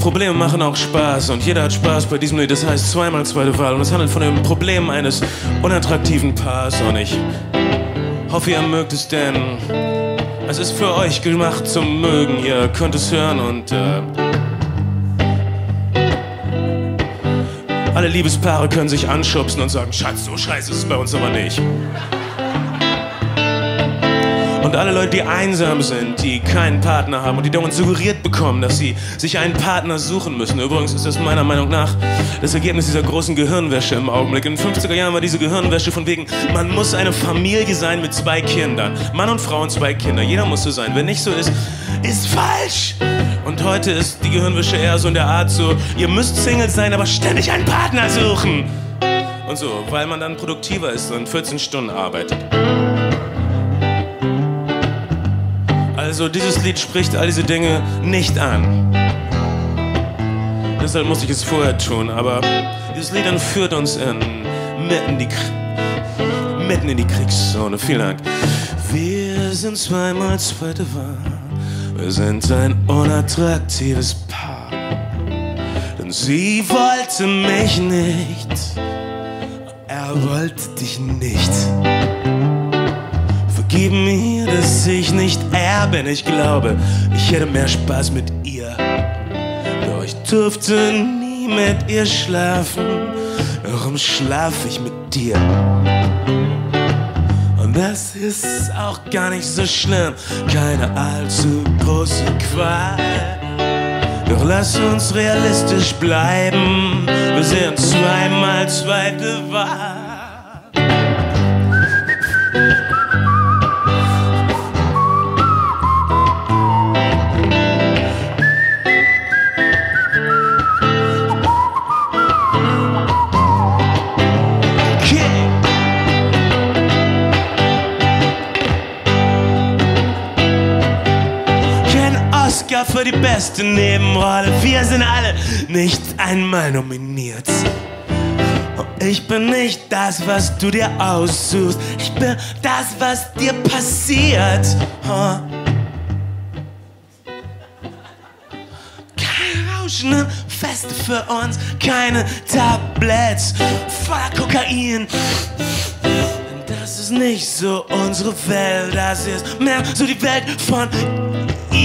Probleme machen auch Spaß und jeder hat Spaß bei diesem Lied. Das heißt zweimal zweite Wahl und es handelt von dem Problem eines unattraktiven Paars und ich hoffe, ihr mögt es, denn es ist für euch gemacht zum Mögen. Ihr könnt es hören und äh, alle Liebespaare können sich anschubsen und sagen, Schatz, so scheiße ist es bei uns aber nicht. Und alle Leute, die einsam sind, die keinen Partner haben und die dauernd suggeriert bekommen, dass sie sich einen Partner suchen müssen. Übrigens ist das meiner Meinung nach das Ergebnis dieser großen Gehirnwäsche im Augenblick. In den 50er Jahren war diese Gehirnwäsche von wegen, man muss eine Familie sein mit zwei Kindern. Mann und Frau und zwei Kinder. Jeder muss so sein. Wenn nicht so ist, ist falsch. Und heute ist die Gehirnwäsche eher so in der Art so, ihr müsst Single sein, aber ständig einen Partner suchen. Und so, weil man dann produktiver ist und 14 Stunden arbeitet. Also dieses Lied spricht all diese Dinge nicht an. Deshalb musste ich es vorher tun, aber dieses Lied entführt uns in mitten, die, mitten in die Kriegszone. Vielen Dank. Wir sind zweimal zweite Wahl. Wir sind ein unattraktives Paar. Denn sie wollte mich nicht. Er wollte dich nicht. Vergib mir, dass ich nicht er bin. Ich glaube, ich hätte mehr Spaß mit ihr. Doch ich durfte nie mit ihr schlafen. Warum schlaf ich mit dir? Und das ist auch gar nicht so schlimm. Keine allzu große Qual. Doch lass uns realistisch bleiben. Wir sind zweimal zweite Wahl. Oscar für die beste Nebenrolle. Wir sind alle nicht einmal nominiert. Ich bin nicht das, was du dir aussuchst. Ich bin das, was dir passiert. Keine rauschenden Feste für uns, keine Tabletts voller Kokain. Das ist nicht so unsere Welt, das ist mehr so die Welt von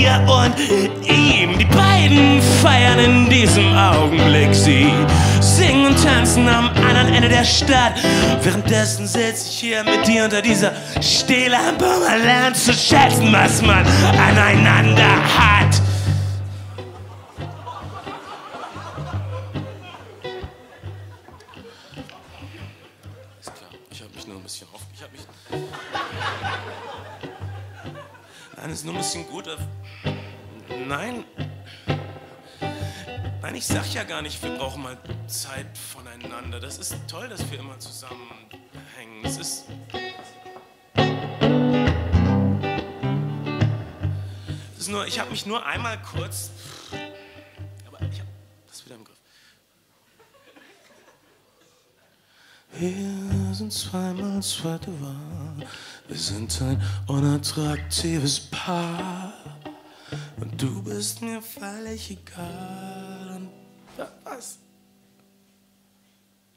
ihr und ihm. Die beiden feiern in diesem Augenblick. Sie singen und tanzen am anderen Ende der Stadt. Währenddessen sitze ich hier mit dir unter dieser Stehlampe man lernt zu schätzen, was man aneinander hat. Ist klar, ich habe mich nur ein bisschen auf. Ich habe mich. Nein, es ist nur ein bisschen gut. Nein. Nein, ich sag ja gar nicht, wir brauchen mal Zeit voneinander. Das ist toll, dass wir immer zusammenhängen. Das ist. Es ist nur, ich habe mich nur einmal kurz. Aber ich habe das wieder im Griff. Wir sind zweimal zweite Wahl. Wir sind ein unattraktives Paar. Und du bist mir völlig egal. Und wa- was?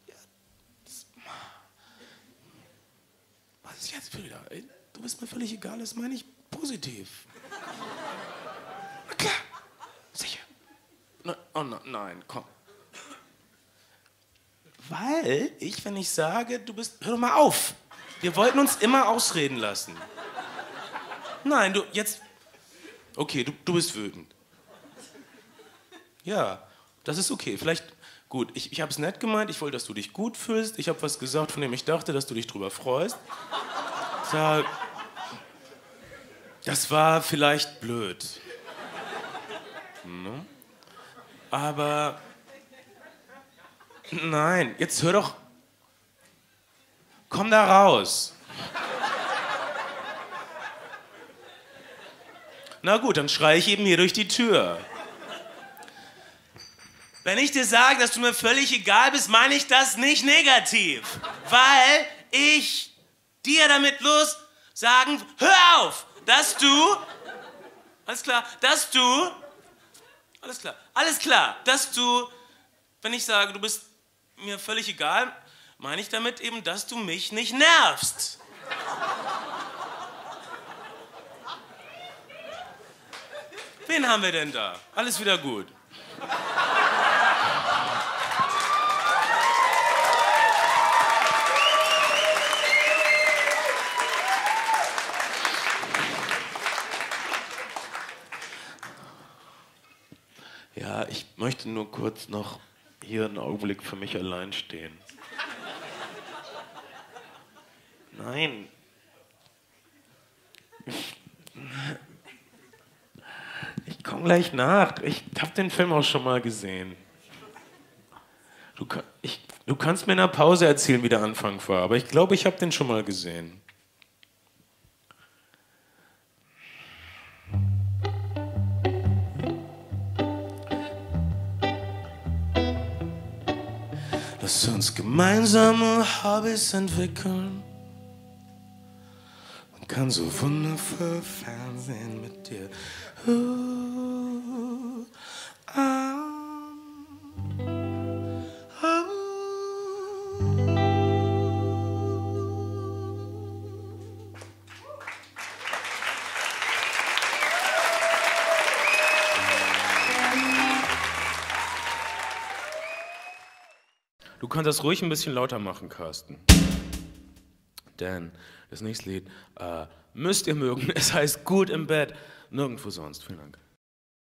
Ja, was ist jetzt wieder? Du bist mir völlig egal, das meine ich positiv. Na klar, sicher. Na, oh na, nein, komm. Weil ich, wenn ich sage, du bist. Hör doch mal auf! Wir wollten uns immer ausreden lassen. Nein, du, jetzt. Okay, du, du bist wütend. Ja, das ist okay. Vielleicht. Gut, ich, ich habe es nett gemeint. Ich wollte, dass du dich gut fühlst. Ich habe was gesagt, von dem ich dachte, dass du dich drüber freust. Da, das war vielleicht blöd. Ne? Aber. Nein, jetzt hör doch. Komm da raus. Na gut, dann schreie ich eben hier durch die Tür. Wenn ich dir sage, dass du mir völlig egal bist, meine ich das nicht negativ. Weil ich dir damit los sagen, hör auf, dass du, alles klar, dass du Alles klar. Alles klar, dass du, wenn ich sage, du bist mir völlig egal, meine ich damit eben, dass du mich nicht nervst. Wen haben wir denn da? Alles wieder gut. Ja, ich möchte nur kurz noch hier einen Augenblick für mich allein stehen. Nein. Ich komme gleich nach. Ich habe den Film auch schon mal gesehen. Du, ich, du kannst mir in der Pause erzählen, wie der Anfang war, aber ich glaube, ich habe den schon mal gesehen. Lass uns gemeinsame Hobbys entwickeln. Man kann so wundervoll Fernsehen mit dir. Uh, ah, Du kannst das ruhig ein bisschen lauter machen, Carsten. Denn das nächste Lied äh, müsst ihr mögen. Es heißt Gut im Bett, nirgendwo sonst. Vielen Dank.